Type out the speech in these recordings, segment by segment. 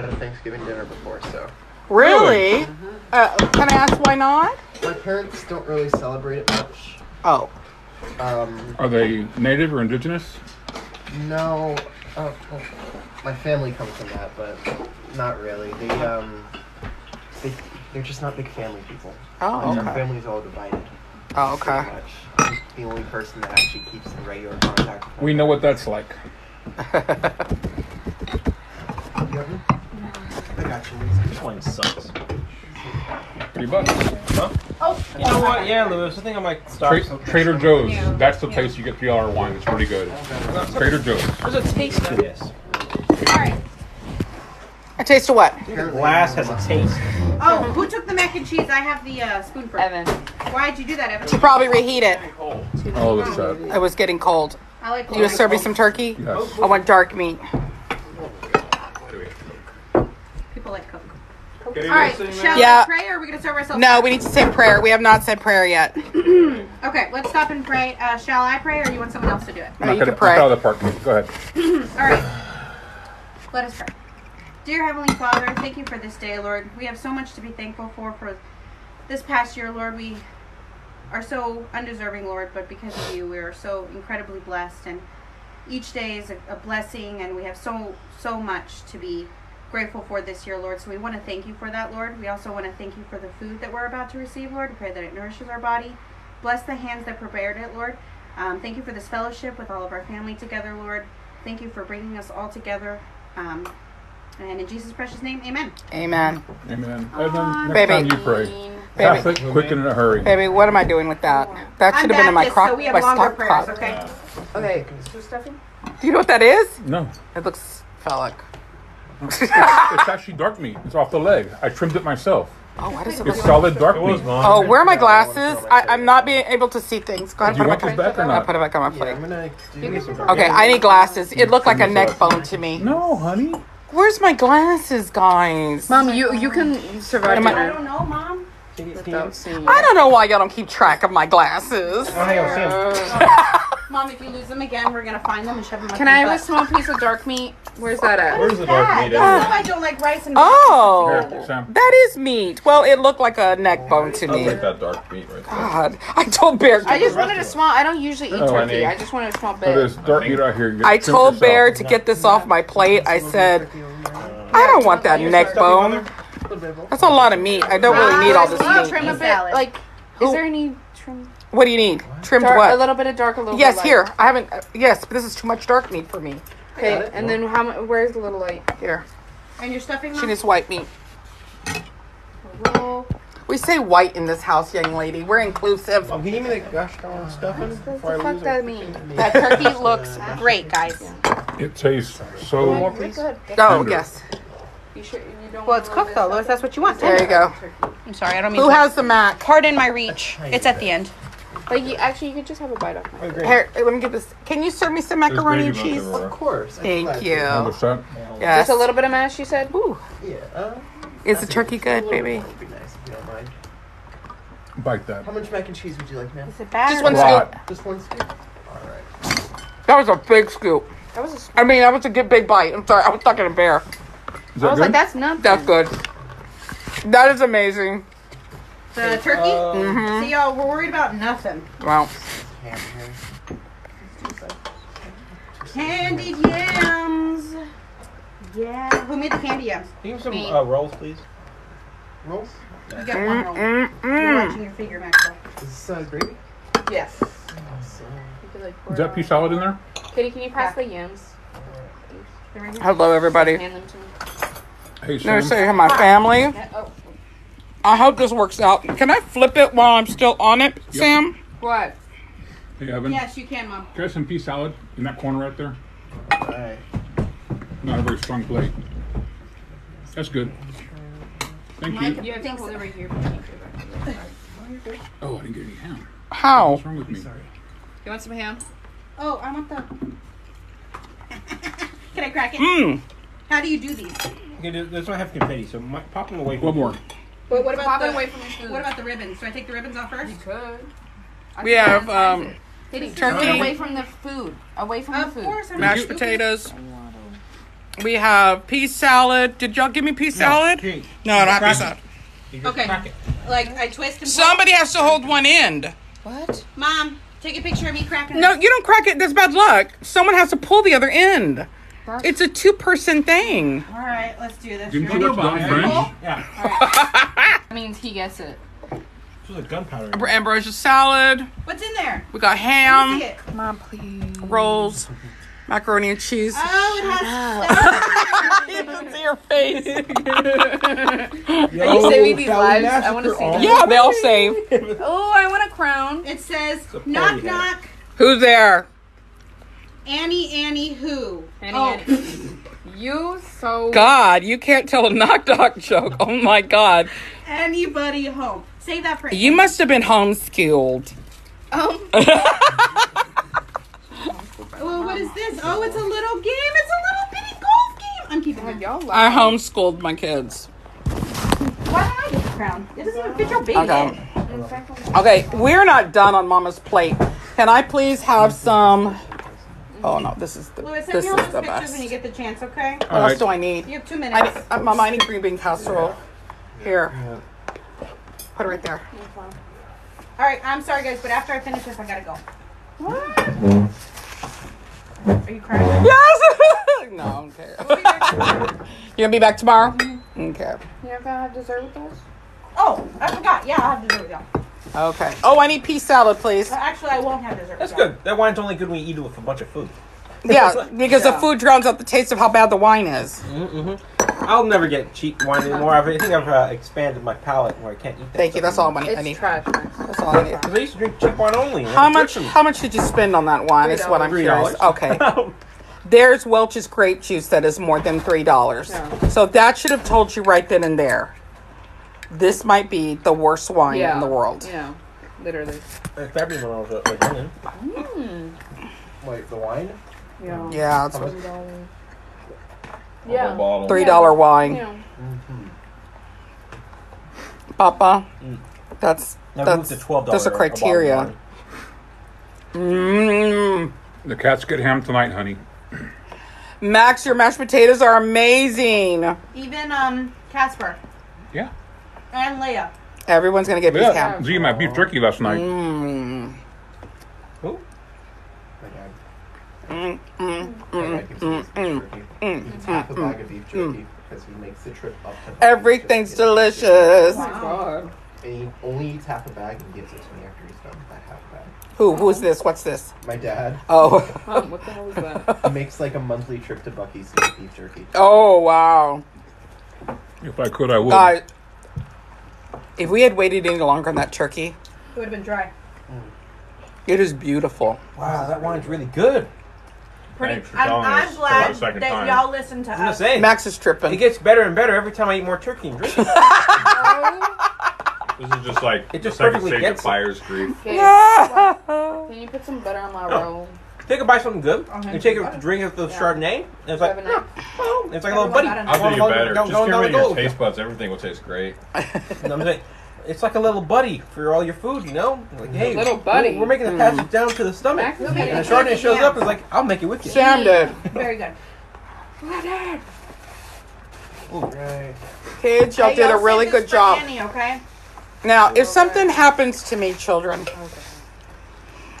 had a Thanksgiving dinner before, so Really? Uh, can I ask why not? my parents don't really celebrate it much. Oh, Um, Are they native or indigenous? no, uh, well, my family comes from that, but not really. They um, they they're just not big family people. oh, Like, Our family's all divided. Oh, Pretty okay. much. I'm the only person that actually keeps in regular contact. With We know what that's like. You have me? I got you. This wine sucks. Three bucks. Huh? Oh, You know what? Yeah, Lewis. I think I might stop. Tra- some- Trader Joe's. That's the place you get three dollar wine. It's pretty good. Trader Joe's. There's a taste to this. All right. A taste of what? Your glass has a taste. Oh, who took the mac and cheese? I have the uh, spoon for. Evan. Why'd you do that, Evan? To probably reheat it. Oh, that's sad. It was getting cold. I like. You serve me some turkey? Yes. I want dark meat. People like Coke. All right, shall Yeah. we pray or are we gonna serve ourselves? No, we need to say prayer. We have not said prayer yet. Okay, let's stop and pray. Uh, shall I pray or you want someone else to do it? I'm No, not you gonna can pray. knock out of the park. Go ahead. All right. Let us pray. Dear Heavenly Father, thank you for this day, Lord. We have so much to be thankful for for this past year, Lord. We are so undeserving, Lord, but because of you, we are so incredibly blessed. And each day is a, a blessing, and we have so so much to be grateful for this year, Lord. So we want to thank you for that, Lord. We also want to thank you for the food that we're about to receive, Lord. We pray that it nourishes our body. Bless the hands that prepared it, Lord. Um, thank you for this fellowship with all of our family together, Lord. Thank you for bringing us all together. Um, and in Jesus' precious name, amen. Amen. Amen. Evan, next Baby. time you pray. Baby. Catholic, quick and in a hurry. Baby, what am I doing with that? That I'm should have been in my crock, so we have my longer stock prayers, pot. okay? Okay. So stuffing? Do you know what that is? No. It looks phallic. It's actually dark meat. It's off the leg. I trimmed it myself. Oh, why does it It's look solid dark It was meat. Oh, where are my Yeah, I wanna glasses? I, I'm not being able to see things. Go ahead, Do you put want it this back. back or I'll not? put it back on my Yeah, plate. I'm gonna do can some. put Okay, I need glasses. It looked like a neck this bone to me. No, honey. Where's my glasses, guys? Mom, you you can survive Am I- I dinner don't know, Mom. without seeing. I don't know why y'all don't keep track of my glasses. Oh, hang on, Sam. Mom, if you lose them again, we're gonna find them and shove them up Can I have a small piece of dark meat? Where's that at? Where's the dark meat? that's anyway? I don't like rice and Oh, Here, that is meat. Well, it looked like a neck bone to me. I'll me. take that dark meat right there. God, I told Bear. I just wanted a small. I don't usually eat Oh, turkey. honey. I just wanted a small oh, So bit. there's dark meat out here. I told yourself. Bear to get this off my plate. I said, I don't want that neck bone. That's a lot of meat. I don't really need all this Can you meat. trim a bit? Like, is there any trim? What do you need? Trimmed Dark, a little bit of dark, a little. Yes, bit light. here. I haven't. Uh, yes, but this is too much dark meat for me. Okay, and then how? Where's the little light? Here, And you're stuffing she them? needs white meat. Roll. We say white in this house, young lady. We're inclusive. Mom, can you give me the gosh darn stuffing What before the fuck lose that mean? That turkey looks great, guys. It tastes so. You're good. Oh, Tender. yes. You sure you don't? Well, it's cooked though, Louis. That's what you want. There you go. I'm sorry, I don't mean Who to. has the mac? Pardon my reach. It's at the end. Of- Like, you, actually, you could just have a bite off my. Oh, great. Here, let me get this. Can you serve me some There's macaroni and gravy cheese? left Of course. I'm Thank glad you. to. How much? Yes. Just a little bit of mash, you said. Ooh. Yeah. Uh, Is the turkey good, baby? Would be nice if you don't mind. Bite that. How much mac and cheese would you like, ma'am? Is it bad? Just one what? Lot. Just one scoop. All right. That was a big scoop. That was a. s- I mean, that was a good big bite. I'm sorry. I was talking to Bear. Is I that was like, good? that's nothing. That's good. That is amazing. The turkey? Mm-hmm. See, y'all, we're worried about nothing. Wow. Ham. Candied yams. Yeah. Who made the candy yams? Can you give me Me. some uh, rolls, please? Rolls. You got one roll. Mm, You're watching your figure, Maxwell. Is this uh, gravy? Yes. Awesome. You could, like, pour Is it that on. pea salad in there? Kitty, can you pass the yams? They're right here. Hello, everybody. Hand them to me. Hey, Never Sam. say my family. Yeah, oh, I hope this works out. Can I flip it while I'm still on it, Sam? What? Hey, Evan. yes, you can, Mom. Try some pea salad in that corner right there. All right. Not a very strong plate. That's good. Thank you. You have to hold it right here. Oh, I didn't get any ham. How? What's wrong with me? You want some ham? Oh, I want the. can I crack it? Mmm. How do you do these? Okay, this this one have confetti, so my, pop them away. One more. But what about Pop the, away from your food. What about the ribbons? Do I take the ribbons off first? Could. We have um, turkey. turkey away from the food. Away from the food. course, mashed stupid. potatoes, We have pea salad. Did y'all give me pea salad? Kate, No, I don't have pea salad. Okay. Like I twist and. Somebody has to hold one end. What? Mom, take a picture of me cracking. No, it. you don't crack it. That's bad luck. Someone has to pull the other end. It's a two-person thing. All right, let's do this. Didn't You you ready? watch Dawn French? Yeah. That means he gets it. This was a gunpowder. Ambrosia salad. What's in there? We got Let me ham, see it. Come on, please. rolls, macaroni and cheese. Oh, it has. you can see your face. Are you saving these lives? I want to see them. yeah, they all save. Oh, I want a crown. It says knock knock. Who's there? Annie Annie who? Annie, oh, Annie. You so. God, you can't tell a knock knock joke. Oh my God. anybody home? Say that for You must have been homeschooled. Um, Oh, what is this? Oh, it's a little game. It's a little bitty golf game. I'm keeping it. y'all I homeschooled my kids. Why don't I get the crown? It doesn't even fit your baby. Okay. Okay, we're not done on Mama's plate. Can I please have some? Oh no, this is the Louis, send this me is those the pictures when you best. get the chance, okay? What All else right. do I need? You have two I minutes. need, uh, Mama, I need green bean casserole. Here. Put it right there. All right, I'm sorry, guys, but after I finish this, I gotta go. Are you crying? Yes. no, I don't care. We'll be back tomorrow. You gonna be back tomorrow? Okay. You're not gonna have dessert with us? Oh, I forgot. Yeah, I'll have dessert with y'all. Okay. Oh, I need pea salad, please. Actually, I won't have dessert. That's good. That wine's only good when you eat it with a bunch of food. Yeah, because the Yeah. food drowns out the taste of how bad the wine is. Mm-hmm. I'll never get cheap wine anymore. I've, I think I've uh, expanded my palate where I can't eat that. Thank you. stuff That's all anymore. I It's need. trash. That's all I need. Because I used to drink cheap wine only. How much? hurts How much did you spend on that wine? Is what I'm Three curious. dollars. Okay. There's Welch's grape juice that is more than three dollars. Yeah. So that should have told you right then and there. This might be the worst wine Yeah. in the world. Yeah, literally. It's better when I was a, a youngin'. Mm. Wait, the wine? Yeah. Yeah, it's Yeah. three dollar wine. Yeah. Papa, Mm. that's Now that's moved to twelve that's dollars. a criteria. Mm. The cats get ham tonight, honey. Max, your mashed potatoes are amazing. Even um Casper Yeah. And Leia. Everyone's gonna get these Yeah. ham. I my beef jerky last night. Mm. Who? Mm, mm, mm, dad gives me mm, mm, mm, half a mm, bag of beef jerky because he makes the trip up to. Everything's just to get it. delicious. God. And he only eats half a bag and gives it to me after he's done with that half bag. Who? Who's this? What's this? My dad Oh. What the hell is that? makes like a monthly trip to Buc-ee's to get beef jerky. Oh wow. If I could, I would. God. If we had waited any longer on that turkey, It would have been dry. it is beautiful. Wow, that wine's really good. Pretty. Thanks for I'm, telling I'm us glad for the second that time. y'all listen to I'm gonna us. say Max is tripping. it gets better and better every time I eat more turkey and drink. it. This is just like It just the second perfectly stage gets of fire's grief. Okay. Can you put some butter on my oh. roll? Take a bite something good. Okay. You take a drink of the Yeah. Chardonnay. And it's like, Seven up. oh, it's like a little buddy. I'll do you Going- better. going- Just going get down rid the of your taste buds. Everything will taste great. You I'm saying? It's like a little buddy for all your food, you know? Like, hey, little buddy. We're, we're making the passage mm-hmm. down to the stomach. Max And the Chardonnay shows Yeah. up and is like, I'll make it with you. Sam did. Very good. Right. Kids, y'all Hey, did a really good job. Annie, okay? Now, if something happens to me, children,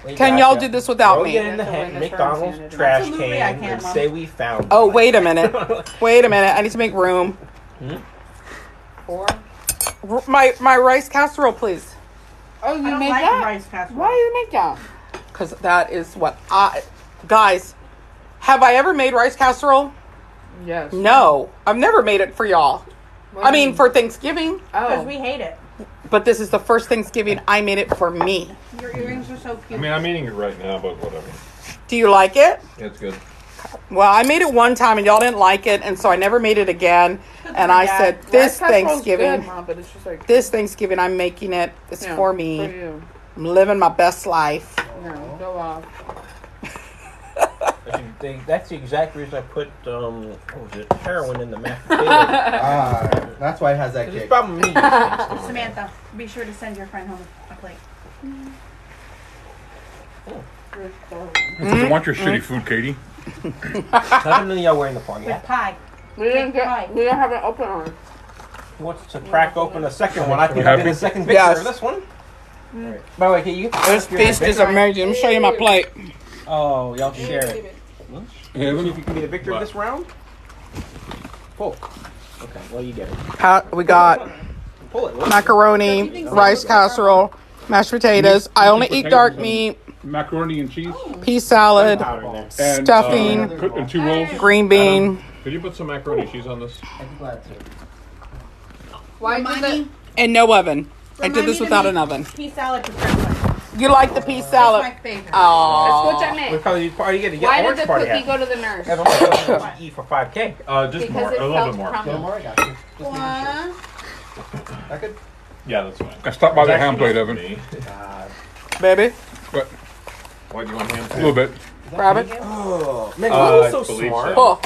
We can y'all do this without Throw me? it in the That's a hand, witness McDonald's trash Absolutely, I can can, and Mom. say we found. Oh, it. wait a minute. Wait a minute. I need to make room. Hmm? Four. R- My my rice casserole, please. Oh, you I don't made like that? rice casserole. Why do you make that? Because that is what I. Guys, have I ever made rice casserole? Yes. No. I've never made it for y'all. What I do you mean, for Thanksgiving. Because Oh. we hate it. But this is the first Thanksgiving I made it for me. Your earrings are so cute. I mean, I'm eating it right now, but whatever. Do you like it? It's good. Well, I made it one time and y'all didn't like it, and so I never made it again. And I Yeah. said, this casserole's Thanksgiving, good, Mom, but it's just like this Thanksgiving, I'm making it. It's yeah, for For me. you. I'm living my best life. No, go off. That's the- they- That's the exact reason I put um, what was it, heroin in the mashed potatoes. Ah, that's why it has that 'Cause it's kick. probably me. Samantha, be sure to send your friend home a plate. Because I want your shitty food, Katie. Nothing y'all wearing the party With hat. pie. We didn't Pie. get. We didn't have it open on. He wants to crack open the second one. I think Happy? I did the second picture Yes. of this one. By the way, can you? This feast is amazing. Let me show you my plate. Oh, y'all share it. See Heaven? if you can be the victor of this round. Pull. Okay, well you get it. Ha- We got Pull it. Will. macaroni, rice casserole, mashed potatoes. I only eat dark meat, Macaroni and cheese pea salad, Powder in there. and Stuffing. uh, cook- and two rolls. green bean, Could you put some macaroni and cheese on this? I'd be glad to. Why Remind did me, and no oven. I did this without make- an oven. pea salad with breakfast. You like the pea That's salad? my favorite. That's what I Oh, We meant. probably party get to get Why did the party cookie hat. go to the nurse? Have a eat for five k. Uh, just Because more, it a little felt bit more. crummy. No more, I got you. Just making sure. One. That good? Yeah, that's fine. I stopped by the ham plate actually oven. me. Baby, But What do you want ham? a little bit. grab it. Oh, man, Uh, Google's I so believe smart. so. Pull.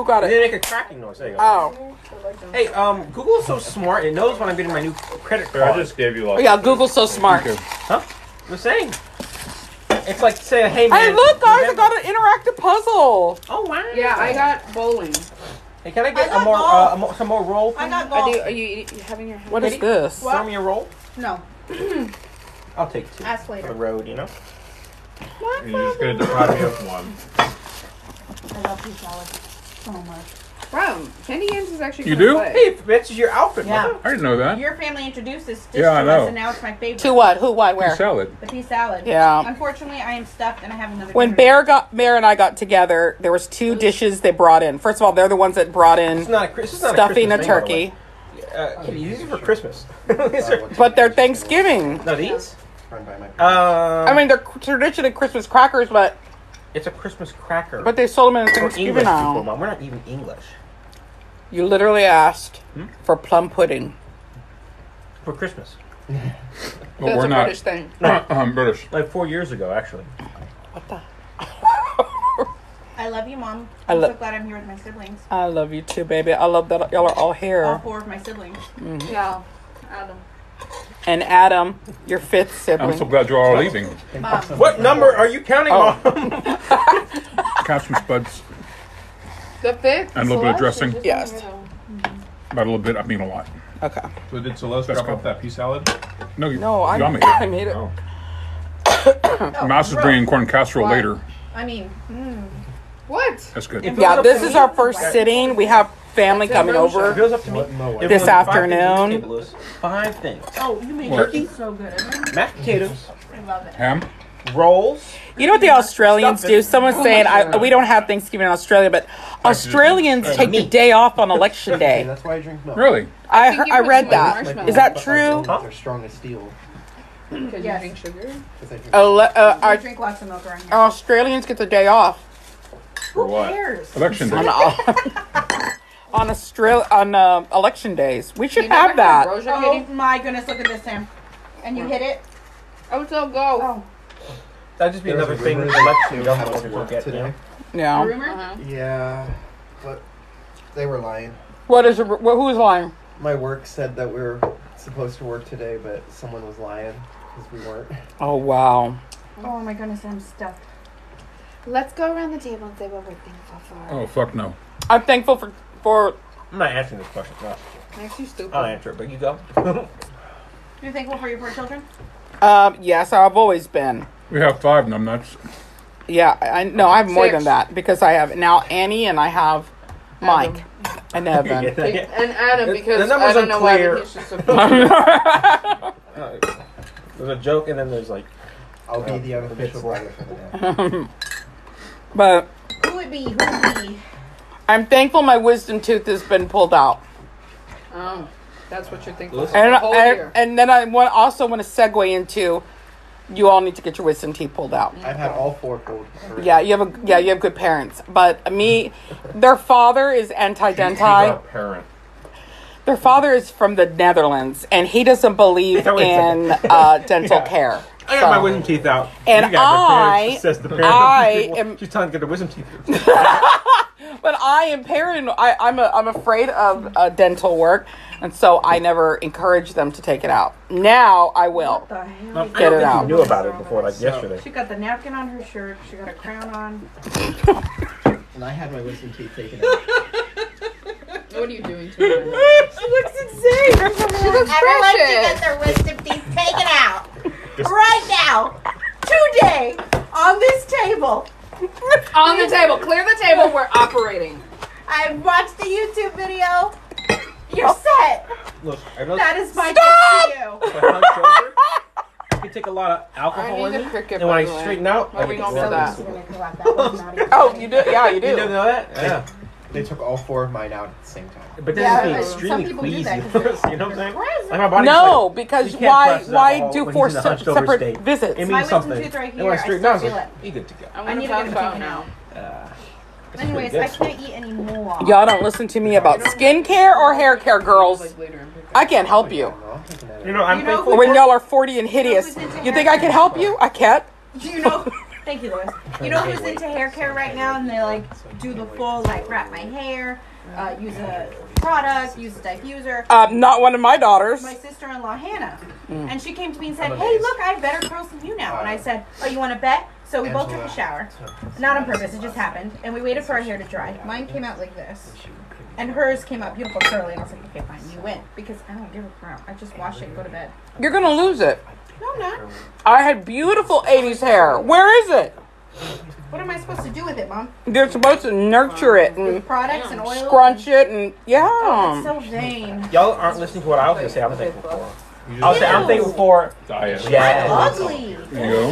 Who got It it? didn't make a cracking noise. There you go. Oh, Hey, um, Google is so smart. It knows when I'm getting my new credit Here, I card. just gave you oh like. yeah. Google's so smart. Huh? I'm saying. It's like saying, "Hey man." Hey, look, guys! I got an interactive puzzle. Oh wow. Yeah, I got bowling. Hey, can I get I a got more, uh, a more, some more roll? I got Are golf. you, are you, you having your hand? What is this? What? Throw me a roll. No. I'll take two. Ask For the road, you know. You're just gonna deprive me of one. I love pea salad so much. Bro, Candy Games is actually You kinda do? good. Hey, this is your outfit, Yeah. mother. I didn't know that. Your family introduced this dish Yeah, I to know. us, and now it's my favorite. To what? Who? What? Pea Where? salad. The pea salad. Yeah. Unfortunately, I am stuffed, and I have another. When dinner. Bear got Bear and I got together, there was two dishes they brought in. First of all, they're the ones that brought in It's in not a, Chris- this is not stuffing a a Christmas thing, by the turkey, way. Uh, Kitty, these are for Christmas. These are- but they're? Thanksgiving. no, these. Run by my. Um, I mean, they're traditionally Christmas crackers, but it's a Christmas cracker. but they sold them in for Thanksgiving English people. Mom. We're not even English. You literally asked Hmm? for plum pudding. For Christmas. But That's we're a not. British thing. I'm British. Like four years ago, actually. What the? I love you, mom. I I'm lo- so glad I'm here with my siblings. I love you too, baby. I love that y'all are all here. All four of my siblings. Yeah, Adam. And Adam, your fifth sibling. I'm so glad you're all leaving. Mom. What number are you counting, Oh. Mom? Catch some spuds. The fifth. And a little bit of dressing. Yes. About a little bit. I mean a lot. Okay. So did Celeste That's drop cool. off that pea salad? No, you, No, I, yummy. I made it. Oh. oh Mouse is bringing corn casserole Why? later. I mean, mm. What? That's good. If- Yeah, this is our first sitting. We have family coming If it over. goes up to me. What? No, if This five things afternoon. on the table, Louis, Five things: oh, you made What? turkey so good. mashed potatoes, I love it. Ham? Rolls. You know what the Australians do? Someone's saying I, we don't have Thanksgiving in Australia, but Australians take the day off on election Okay, day. that's why I drink milk. Really? I think heard, I read that. Is that. marshmallow. Is that true? Huh? They're strong as steel. Because Yes. you drink sugar? 'Cause I drink- uh, I drink lots of milk around here. Australians get the day off For Who what? cares? Election on day. on Australia on uh, election days. We should You never have that. had Oh Kitty? my goodness! Look at this, Sam. And you hit it. Oh, so go. Oh, That'd just be There's another thing. rumor Election we don't have people to work get, you today. know? Yeah. rumor. Uh-huh. Yeah, but they were lying. What is it? wh- Who's lying? My work said that we were supposed to work today, but someone was lying because we weren't. Oh wow. Oh my goodness, I'm stuck. Let's go around the table and say what we're thankful for. Oh, fuck no. I'm thankful for for I'm not answering this question. No. Makes you stupid. I'll answer it, but you go. You're thankful for your four children? um yes, I've always been. We have five numbnuts. Yeah, I no, I have more Six. than that because I have now Annie and I have Mike and Evan. Yeah. And Adam, because the number's I don't know why, but he's just a Uh, there's a joke, and then there's like, I'll be the unofficial brother for the day. but Who would be? Who would be? I'm thankful my wisdom tooth has been pulled out. Oh, that's what you're thinking. Listen. And, whole and, year. and then I want, also want to segue into you all need to get your wisdom teeth pulled out. I've had all four pulled. already. Yeah, you have a yeah, you have good parents. But me, their father is anti-denti. a parent. Their father is from the Netherlands, and he doesn't believe in uh, dental Yeah. care. I got my wisdom teeth out. And You got good parents, I- says the parent. I am- She's trying to get her wisdom teeth. out. but I am paranoid. I, I'm a, I'm afraid of uh, dental work, and so I never encourage them to take it out. Now I will. What the hell? No, I Get don't it think out. you knew about it before, like So- yesterday. She got the napkin on her shirt. She got a crown on. And I had my wisdom teeth taken out. What are you doing to her? She looks insane. She looks precious. their wisdom teeth taken out right now, today, on this table. On the table. Clear the table. We're operating. I watched the YouTube video. You're oh. set. Look, I know That is my Stop! gift to you. if I hunch over, I can take a lot of I alcohol need in a me. cricket. And when by I way. straighten out, Why I we get don't really know that? stupid. Oh, you do? Yeah, you You do. didn't know that? Yeah. They took all four of mine out at the same time. But then Yeah, it's but extremely some people do queasy. that 'cause you know what I'm saying? Like my body's No, like, because you can't why process why alcohol do when four in a se- hunched over separate state. visits? It means My wisdom something. tooth right and when I here, I straighten still out, feel it's it. like, you good to go. I'm I need to pass get it out taken now. out. Uh, it's Anyways, pretty I good. can't eat anymore. Y'all don't listen to me about skincare or hair care, girls. Like later in pickup. I can't help you. No, I'm taking that You know, I'm You know thankful. When y'all are 40 and hideous, you think I can help you? I can't. Do you know? Thank you, Lois. You know who's into hair care right now, and they like do the full like wrap my hair, uh, use a product, use a diffuser. Uh, not one of my daughters. My sister-in-law Hannah, Mm. and she came to me and said, "Hey, look, I have better curls than you now." And I said, "Oh, you want to bet?" So we both took a shower, not on purpose. It just happened, and we waited for our hair to dry. Mine came out like this, and hers came out beautiful curly. And I was like, "Okay, fine, you win," because I don't give a crap. I just wash it and go to bed. You're gonna lose it. No, I'm not. I had beautiful 80s hair. Where is it? What am I supposed to do with it, Mom? They're supposed to nurture it and Products and oil. scrunch it and yeah. Oh, it's so vain. Y'all aren't listening to what I was gonna say. I'm thankful for. You I was saying I'm Ew. thankful for diet. jazz. Ugly. There you go.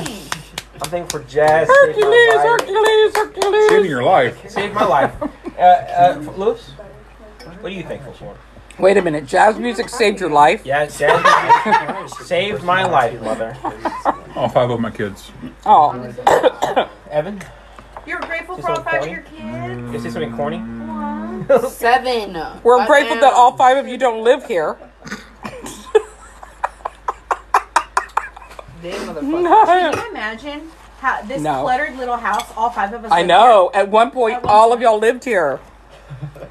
I'm thankful for jazz. saved my Hercules, life. Hercules, Hercules. Saving your life. Saved my life. Uh, uh, Lewis, what are you thankful for? Wait a minute. Jazz music saved your life? Yeah, jazz saved my life, mother. All five of my kids. Oh. Evan, You're grateful for all that five of your kids? you say something corny? Seven. We're I grateful am. that all five of you don't live here. Damn, motherfucker. Can you imagine how this No. cluttered little house, all five of us I live know. At one point, At one all of y'all lived here. here?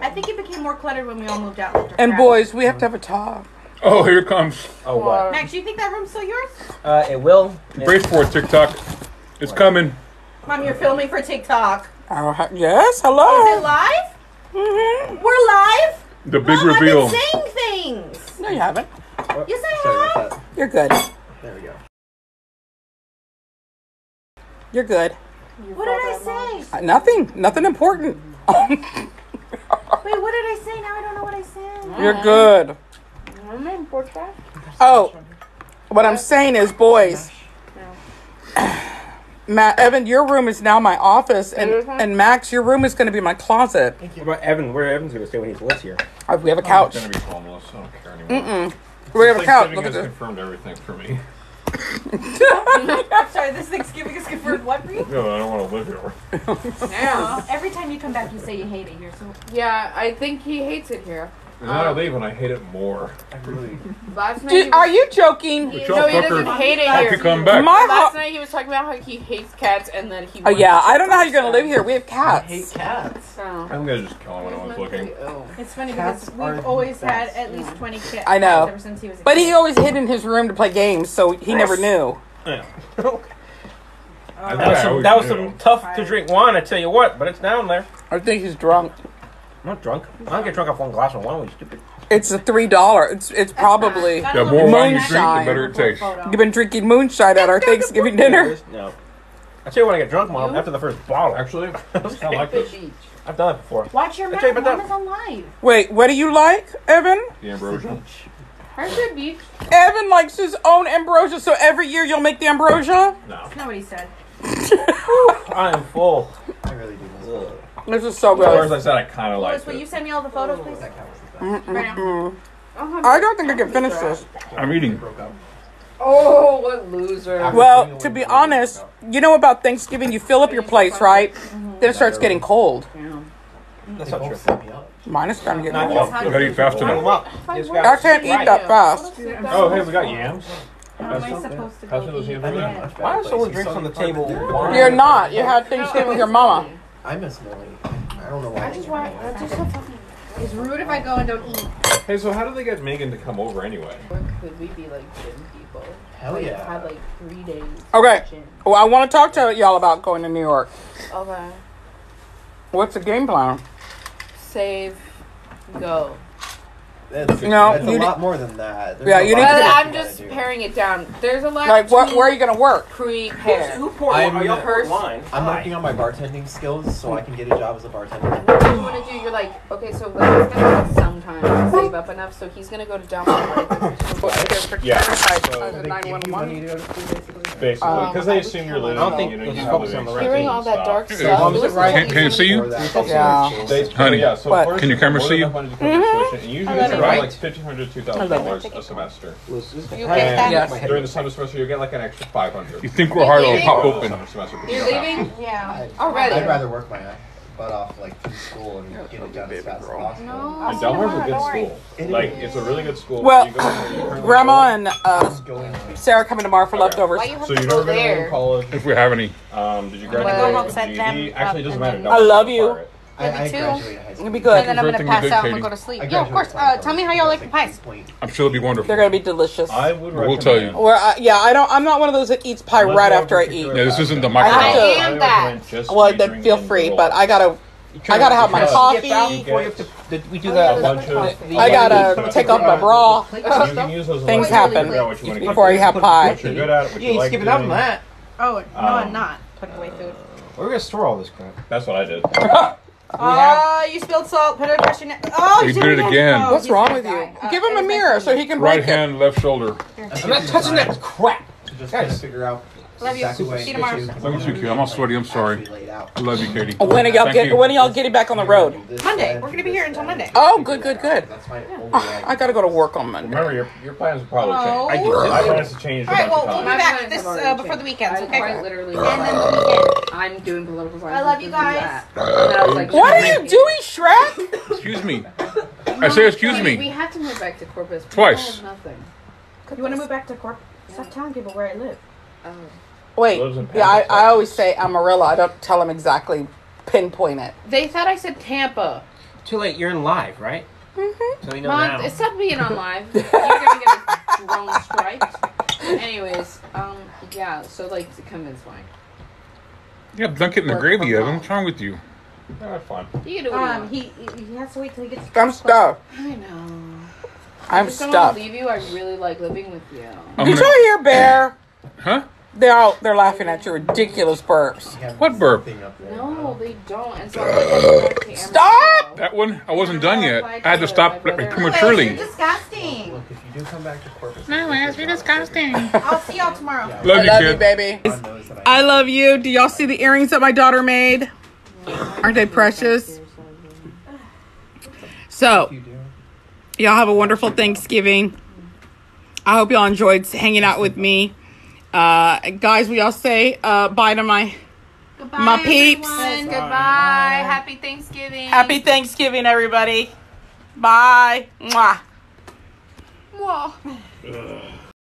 I think it became more cluttered when we all moved out. and And crap. boys, we have to have a talk. Oh, here it comes. Oh, what? Max, you think that room's still yours? Uh, it will. Brace for it, TikTok. It's coming. Mom, you're filming for TikTok. Oh, ha- yes, Is it hello. live? hmm We're live? The big Mom, reveal. I've been saying things. No, you haven't. You say Sorry hi? about that. You're good. There we go. You're good. What did I say? Uh, nothing. Nothing important. Wait, what did I say? Now I don't know what I said. You're good. Oh, what I'm saying is, boys. Matt, Evan, your room is now my office, and and Max, your room is going to be my closet. What about Evan? Where Evan's gonna stay when he lives here? Uh, We have a I'm couch. gonna be homeless. I don't care anymore. Mm-mm. We have a couch. Look at has this. confirmed everything for me. I'm sorry, this Thanksgiving is confirmed what for you? No, I don't want to live here. Damn. Aw, every time you come back, you say you hate it here. So Yeah, I think he hates it here. And then I leave and I hate it more. I really. Last night. Dude, he are you joking? But No, he doesn't fucker, hate it hope here. come back. My Last oh. night he was talking about how he hates cats and that he. Oh wants yeah, to I don't know how you're gonna live here. We have cats. I hate cats. cats. So. I'm gonna just kill him when I was looking. Oh. it's funny Cats because are we've the always had best. at least 20 cats I know. ever since he was a But kid. he always hid in his room to play games, so he never knew. Yeah. I That was some, that was some tough to drink wine, I tell you what, but it's down there. I think he's drunk. I'm not drunk. I don't get drunk off one glass of wine, you stupid. It's a three dollar. It's it's probably. Got The more little wine you bit drink, the Moonshine. better it tastes. photo. You've been drinking moonshine at our Thanksgiving dinner. No. I tell you when I get drunk, Mom, You? after the first bottle. Actually, I like this. Beach. I've done it before. Watch your I mouth. tell you about Mom is on live. Wait, what do you like, Evan? The ambrosia. Hershey Beach. Evan likes his own ambrosia, so every year you'll make the ambrosia. No. That's not what he said. I am full. I really do. Ugh. This is so Or as good. I said, I kind of Lois, like will you it. send me all the photos, please? that cat was the best. Right now. Mm. I'll have I don't think I can finish this. I'm eating. Broke up. Oh, what loser. Well, to be honest, you know about Thanksgiving, you fill up your plates, right? Mm-hmm. Then it starts getting cold. That's mm-hmm. They not true. both set me up. Mine is starting to Not get you. cold. You gotta eat fast enough. I can't eat that fast. Oh, hey, we got yams. How am I supposed to Pass me go eat yams I'm in a again. much better Why are place. someone You drinks saw on the the part table that they're- You're not. You had Thanksgiving with your mama. I miss Molly. I don't know why. I just want. I just so fucking. It's rude if I go and don't eat. Hey, so how did they get Megan to come over anyway? Or could we be like gym people? Hell like, yeah. Have like three days. Okay. Gym. Well, I want to talk to y'all about going to New York. Okay. What's the game plan? Save. Go. It's, No, it's a you lot more than that. There's Yeah, you need to But that be- you I'm just paring it down. There's a lot. Like, what? Where are you gonna work? Prepare. Who poured I'm- Are y'all poured First- wine? I'm Hi. working on my bartending skills so I can get a job as a bartender. What do you want to do? You're like, okay, so like, he's gonna take some time to save up enough, so he's gonna go to downtown. Yeah. Uh, So They give you money to go to school, basically. Basically, Um, because they assume you're living. I don't think you know, you have focus on the right Hearing all that dark stuff. Mom, is it listen right? to Can- can I see you? Yeah. Honey, yeah, so first, Can your camera see than you? enough money to cover tuition, and usually it's love around it. like fifteen hundred, two I thousand love dollars a semester. You And get that? Yes. during the summer semester, you get like an extra five hundred. You think we're hard? I'll pop open. Summer semester. You're leaving? Yeah. Already. I'd rather work my butt off like through school and get it done as fast as possible. No. And Del Mar's a good school. It Like is. it's a really good school. Well, You go there, you currently Grandma and uh, Just going Sarah coming tomorrow for Okay. leftovers. Why you have So to you go never been to there? college? If we have any. Um, did you gonna graduate go with home, a set GED? them Actually, it doesn't and matter. then- Del Mar I love doesn't you. require it. I, I Me too. graduated high school. It'll be good. And then I'm gonna Everything pass good, out Katie? and go to sleep. I Yeah, of course. graduated Uh, tell me how y'all like the pies. point. I'm sure it'll be wonderful. They're gonna be delicious. I would We'll tell you. Or uh, yeah, I don't. I'm not one of those that eats pie Unless right you after I particular eat. Yeah, this isn't the I have microwave. to- I am that. just Well, then drinking feel free, but I gotta. I gotta have my Because coffee. Get before you have to. the- We do that. bunch of. I gotta take off my bra You can use those Things elections to happen figure out what you wanna get before you have What pie. you're good at, what You you ain't like skipping out on doing. that. Oh, no, Um, I'm not putting away food. We're gonna store all this crap. That's what I did. Oh, you spilled salt. Put it across your neck. Oh, You you did it again. Oh, What's wrong gonna with you? Uh, Give him a mirror so he can break Right it. hand, left shoulder. I'm not touching that crap. Just Guys. kind of figure out Love you. exactly See you I tomorrow. get Love you too, kid. I'm all sweaty. I'm sorry. actually laid out. I love you, Katie. When are y'all Thank get? you. When are y'all getting back on the road? Monday. We're gonna be here until Monday. Oh, good, good, good. That's my only Ah, I gotta go to work on Monday. Remember, your, your plans will probably Oh. change. I do. My plans to change a All right, well, we'll be. My back plans this have already uh, before changed. the weekends, I okay? literally. And then the weekend. I'm doing political science. I love you guys. that. And then I was like, What are you doing, Shrek? Excuse me. I say excuse me. We me. have to move back to Corpus. We Twice. have Nothing. You want to move back to Corp? Stop telling people where I live. Oh. Wait. Lives in Yeah, I, I always say Amarillo. I don't tell them exactly. Pinpoint it. They thought I said Tampa. Too late. You're in live, right? Mm-hmm. So we know Mom, now. stop being on live. You're gonna get a drone strike. Anyways, um, yeah. So like, come is fine. Yeah, dunk it in the gravy, Evan. What's wrong with you? Yeah, that's fine. You can do what you Um, want. he he has to wait till he gets. I'm stuffed. I know. I'm I just don't want stuffed. to leave you. I really like living with you. I'm Did gonna, you hear Bear? Huh? They're all they're laughing at your ridiculous burps. What burp? something up there. No, they don't. And so I'm like, I'm back to Stop! That one? I wasn't done yet. I had to stop like, You're prematurely. disgusting. Look, if you do come back to Corpus, No, it's you're disgusting. I'll see y'all tomorrow. Love I you, love you, kid. baby. God knows that I- I love you. Do y'all see the earrings that my daughter made? Aren't they precious? So, y'all have a wonderful Thanksgiving. I hope y'all enjoyed hanging out with me. Uh, guys, we all say uh, bye to my Goodbye, My peeps. everyone. Goodbye. Happy Thanksgiving. happy Thanksgiving, everybody. Bye. Mwah. Mwah.